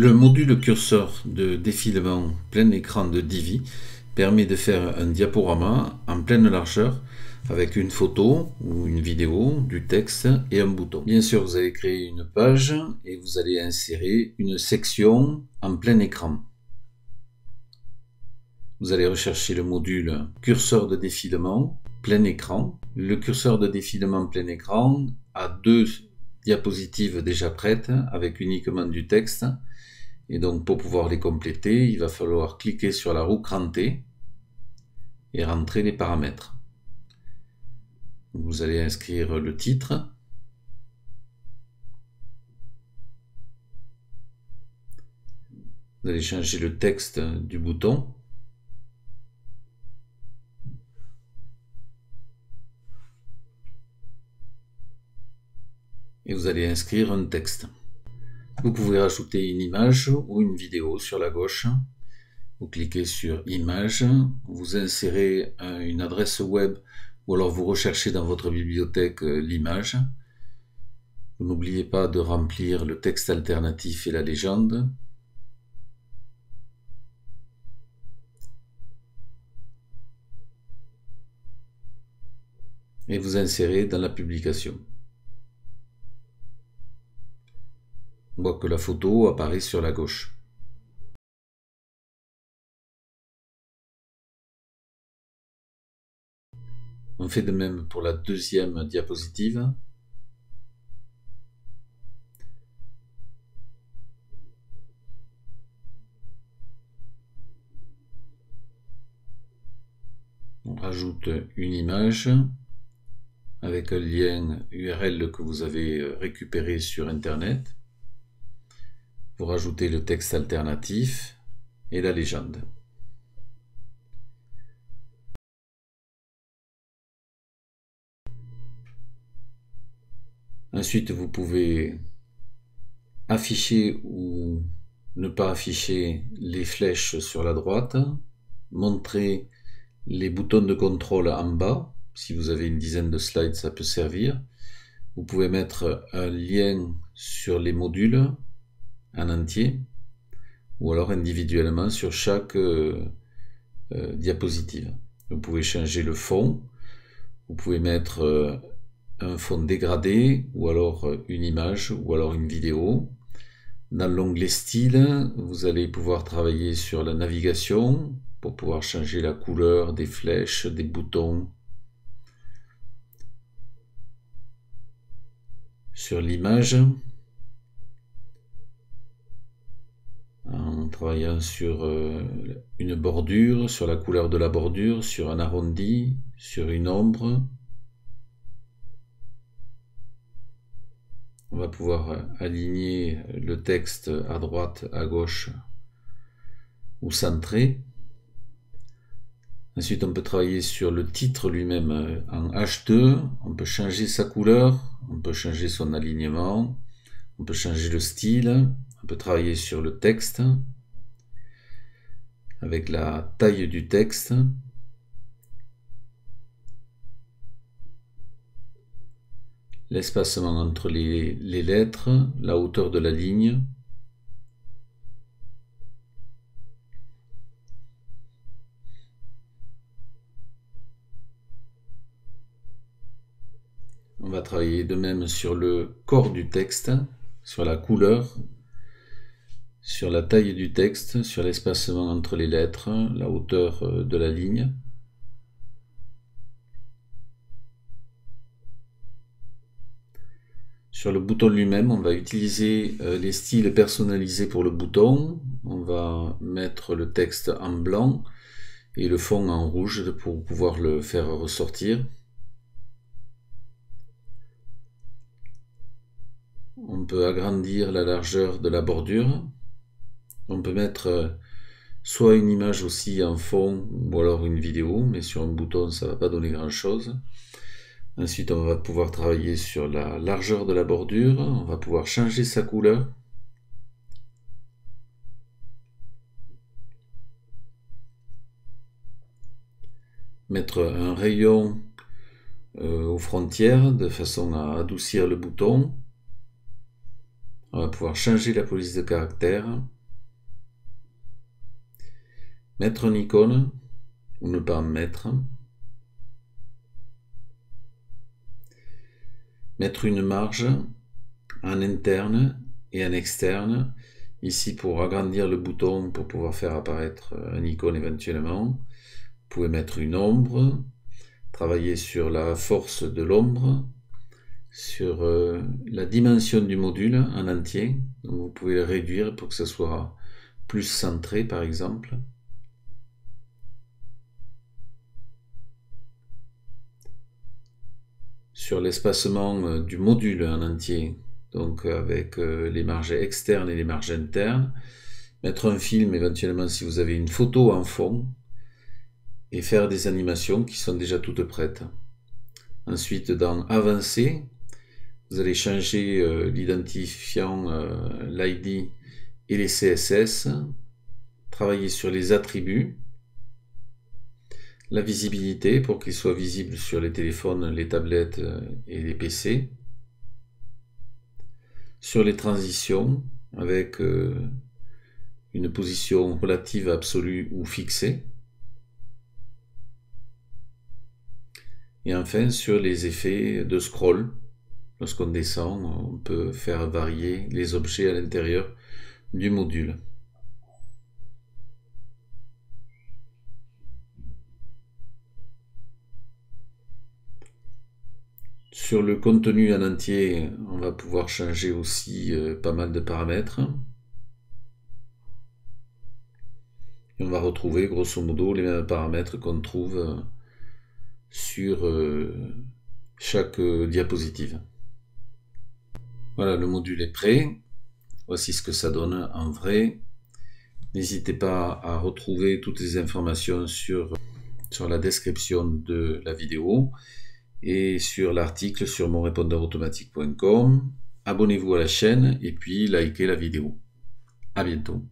Le module curseur de défilement plein écran de Divi permet de faire un diaporama en pleine largeur avec une photo ou une vidéo, du texte et un bouton. Bien sûr, vous allez créer une page et vous allez insérer une section en plein écran. Vous allez rechercher le module curseur de défilement plein écran. Le curseur de défilement plein écran a deux diapositives déjà prêtes avec uniquement du texte. Et donc pour pouvoir les compléter, il va falloir cliquer sur la roue crantée et rentrer les paramètres. Vous allez inscrire le titre. Vous allez changer le texte du bouton. Et vous allez inscrire un texte. Vous pouvez rajouter une image ou une vidéo sur la gauche. Vous cliquez sur Image, vous insérez une adresse web ou alors vous recherchez dans votre bibliothèque euh, l'image. Vous n'oubliez pas de remplir le texte alternatif et la légende. Et vous insérez dans la publication. Que la photo apparaît sur la gauche. On fait de même pour la deuxième diapositive. On rajoute une image avec un lien URL que vous avez récupéré sur Internet. Vous rajoutez le texte alternatif et la légende. Ensuite, vous pouvez afficher ou ne pas afficher les flèches sur la droite, montrer les boutons de contrôle en bas. Si vous avez une dizaine de slides, ça peut servir. Vous pouvez mettre un lien sur les modules en entier ou alors individuellement sur chaque euh, euh, diapositive. Vous pouvez changer le fond. Vous pouvez mettre euh, un fond dégradé, ou alors une image, ou alors une vidéo. Dans l'onglet style, vous allez pouvoir travailler sur la navigation pour pouvoir changer la couleur des flèches, des boutons. Sur l'image, travaillant sur euh, une bordure, sur la couleur de la bordure, sur un arrondi, sur une ombre, On va pouvoir euh, aligner le texte à droite, à gauche ou centré. Ensuite, on peut travailler sur le titre lui-même euh, en H2. On peut changer sa couleur, on peut changer son alignement, on peut changer le style, on peut travailler sur le texte avec la taille du texte. l'espacement entre les, lettres, la hauteur de la ligne. On va travailler de même sur le corps du texte, sur la couleur, sur la taille du texte, sur l'espacement entre les lettres, la hauteur de la ligne. Sur le bouton lui-même, on va utiliser euh, les styles personnalisés pour le bouton. On va mettre le texte en blanc et le fond en rouge pour pouvoir le faire ressortir. On peut agrandir la largeur de la bordure. On peut mettre euh, soit une image aussi en fond ou alors une vidéo, mais sur un bouton ça va pas donner grand chose. Ensuite, on va pouvoir travailler sur la largeur de la bordure. On va pouvoir changer sa couleur. Mettre un rayon euh, aux frontières de façon à adoucir le bouton. On va pouvoir changer la police de caractère, mettre une icône ou ne pas mettre, mettre une marge en interne et en externe, ici pour agrandir le bouton pour pouvoir faire apparaître une icône éventuellement. Vous pouvez mettre une ombre, travailler sur la force de l'ombre, sur euh, la dimension du module en entier. vous pouvez le réduire pour que ce soit plus centré par exemple. L'espacement euh, du module en entier, donc avec euh, les marges externes et les marges internes. Mettre un film éventuellement si vous avez une photo en fond et faire des animations qui sont déjà toutes prêtes. Ensuite, dans Avancer, vous allez changer euh, l'identifiant, euh, l'ID et les CSS, travailler sur les attributs, la visibilité pour qu'il soit visible sur les téléphones, les tablettes euh, et les PC, sur les transitions avec une position relative absolue ou fixée, et enfin sur les effets de scroll. Lorsqu'on descend, on peut faire varier les objets à l'intérieur du module. Sur le contenu en entier, on va pouvoir changer aussi euh, pas mal de paramètres. Et on va retrouver grosso modo les mêmes paramètres qu'on trouve euh, sur euh, chaque diapositive. Voilà, le module est prêt. Voici ce que ça donne en vrai. N'hésitez pas à retrouver toutes les informations sur, sur la description de la vidéo et sur l'article sur monrépondeurautomatique.com. Abonnez-vous à la chaîne et puis likez la vidéo. À bientôt.